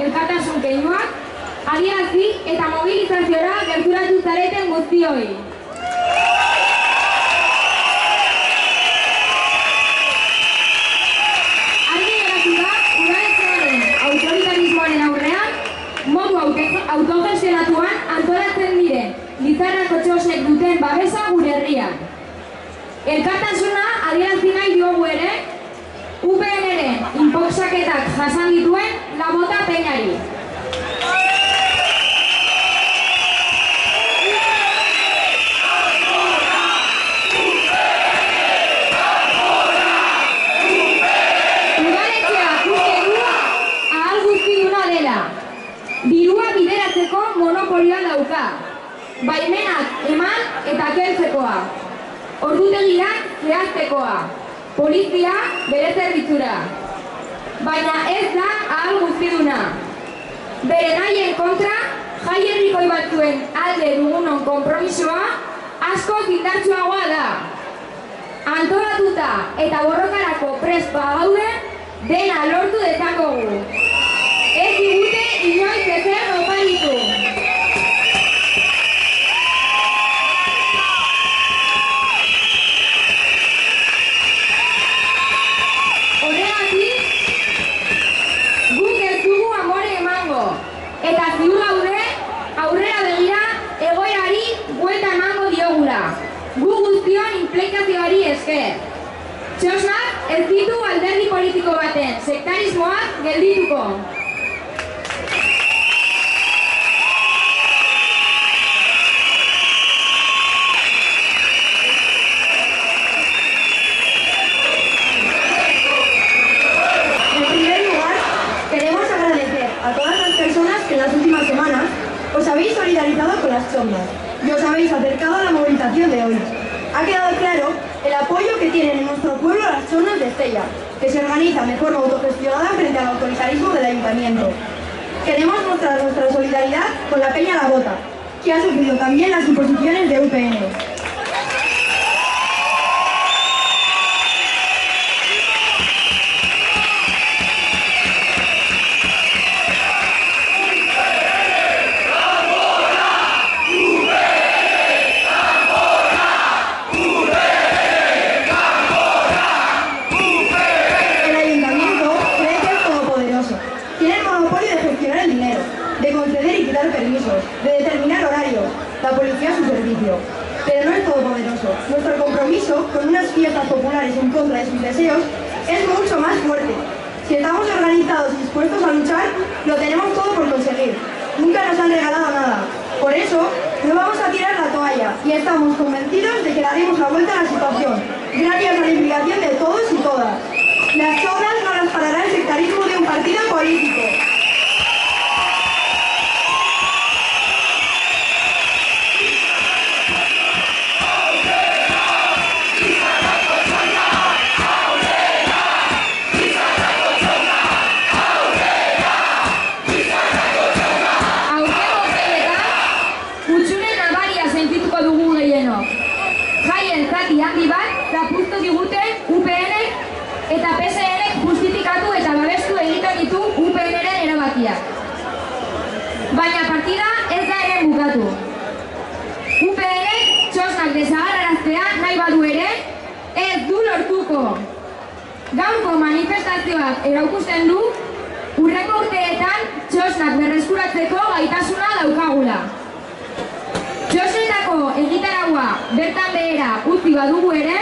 elkartasun keinuak, adierazi eta mobilizaziora gerturatu zareten guztioi. Argi geratu da, udaletxearen autoritarismoaren aurrean, modu auto- autogestionatuan antolatzen diren Lizarrako txosnek duten babesa gure herrian. Elkartasuna adierazi nahi diogu ere, UPN-ren inpoxaketak jasan dituen labota peinari. Dirua bideratzeko monopolioa dauka. Baimenak eman eta keltzekoa. Ordutegiak zehaztekoa. Polizia bere zerbitzura. Baina ez da ahal guztiduna. Bere nahien kontra, jai herrikoi batzuen alde dugunon konpromisoa asko zindartsuagoa da. Antolatuta eta borrokarako prespa gaude, dena lortu dezakogu. Guztion implikazioari esker. Txosnak ez ditu alderdi politiko baten sektarismoak geldituko. Que os habéis solidarizado con las chomnas y os habéis acercado a la movilización de hoy. Ha quedado claro el apoyo que tienen en nuestro pueblo las chomnas de Estella, que se organizan de forma autogestionada frente al autoritarismo del ayuntamiento. Queremos mostrar nuestra solidaridad con la Peña La Bota, que ha sufrido también las imposiciones de UPN. El ayuntamiento cree que es todopoderoso. Tiene el de gestionar el dinero, de conceder y quitar permisos, de determinar horarios, la policía a su servicio. Pero no es todopoderoso. Nuestro compromiso con unas fiestas populares en contra de sus deseos es mucho más fuerte. Si estamos organizados y dispuestos a luchar, lo tenemos todo por conseguir. Nunca nos han regalado nada. Por eso, no vamos a tirar la toalla y estamos convencidos de que daremos la vuelta a la situación, gracias a la implicación de todos y todas. Las obras no las parará el sectarismo de un partido político. Digute UPN eta PSN justifikatu eta babestu egiten ditu UPNren erabakiak. Baina partida ez da ere bukatu. UPN txosnak desagarraraztea nahi badu ere, ez du lortuko. Gaurko manifestazioak eraukusten du, urreko urteetan txosnak berreskuratzeko gaitasuna daukagula. Txosnetako egitaragua bertan behera utzi badugu ere,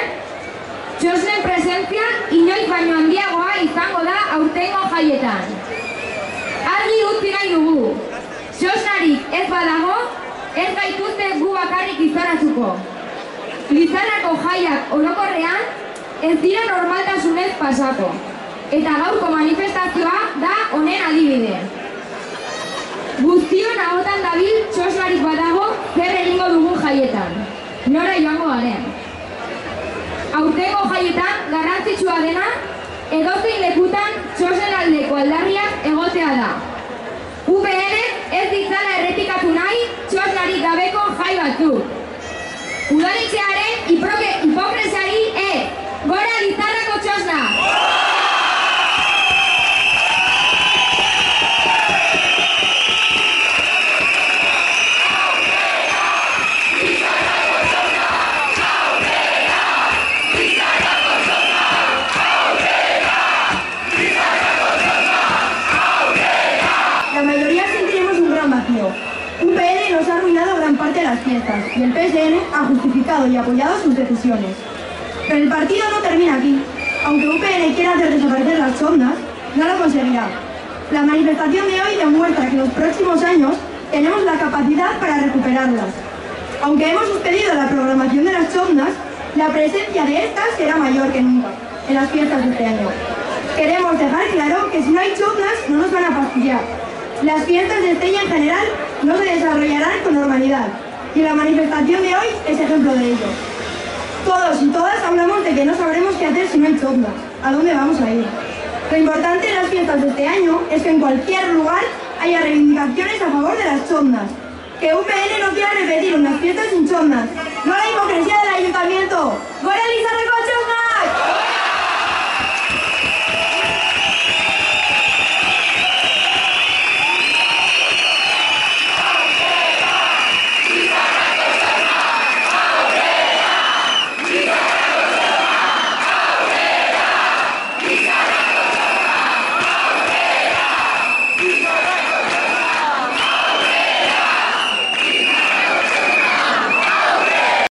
txosnen presentzia inoiz baino handiagoa izango da aurtengo jaietan. Argi utzi nahi dugu, txosnarik ez badago, ez gaituzte gu bakarrik izaratuko. Lizarrako jaiak orokorrean ez dira normaltasunez pasako. Eta gaurko manifestazioa da honen adibide. Guztion ahotan dabil txosnarik badago zer egingo dugun jaietan. Nora joango garen. Aurtengo jaietan garrantzitsua dena edozein lekutan txosen aldeko aldarriak egotea da. UPN ez ditzala errepikatu nahi txosnarik gabeko jai batzuk. Udaletxearen y el PSN han justificado y apoyado sus decisiones. Pero el partido no termina aquí. Aunque UPN quiera hacer desaparecer las chondas, no lo conseguirá. La manifestación de hoy demuestra que en los próximos años tenemos la capacidad para recuperarlas. Aunque hemos suspendido la programación de las chondas, la presencia de estas será mayor que nunca en las fiestas de este año. Queremos dejar claro que si no hay chondas no nos van a fastidiar. Las fiestas de Estella en general no se desarrollarán con normalidad y la manifestación de hoy es ejemplo de ello. Todos y todas hablamos de que no sabremos qué hacer si no hay chocas. ¿A dónde vamos a ir? Lo importante de las fiestas de este año es que en cualquier lugar haya reivindicaciones a favor de las chondas. Que UPN no quiera repetir unas fiestas sin chondas. ¡No la hipocresía del ayuntamiento! ¡Gora Lisa